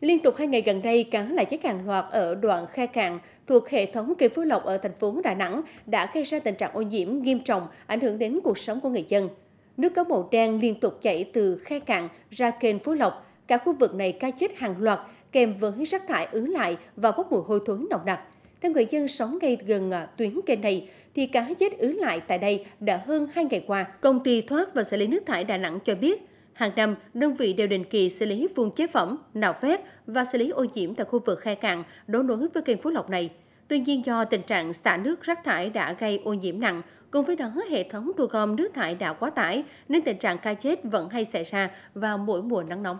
Liên tục hai ngày gần đây, cá lại chết hàng loạt ở đoạn khe cạn thuộc hệ thống kênh Phú Lộc ở thành phố Đà Nẵng đã gây ra tình trạng ô nhiễm nghiêm trọng, ảnh hưởng đến cuộc sống của người dân. Nước có màu đen liên tục chảy từ khe cạn ra kênh Phú Lộc. Cả khu vực này cá chết hàng loạt, kèm với rác thải ứ lại và bốc mùi hôi thối nồng nặc. Theo người dân sống ngay gần à, tuyến kênh này, thì cá chết ứ lại tại đây đã hơn 2 ngày qua. Công ty thoát và xử lý nước thải Đà Nẵng cho biết, Hàng năm, đơn vị đều định kỳ xử lý vùng chế phẩm, nạo vét và xử lý ô nhiễm tại khu vực khe cạn đối nối với kênh Phú Lộc này. Tuy nhiên do tình trạng xả nước rác thải đã gây ô nhiễm nặng, cùng với đó hệ thống thu gom nước thải đã quá tải nên tình trạng ca chết vẫn hay xảy ra vào mỗi mùa nắng nóng.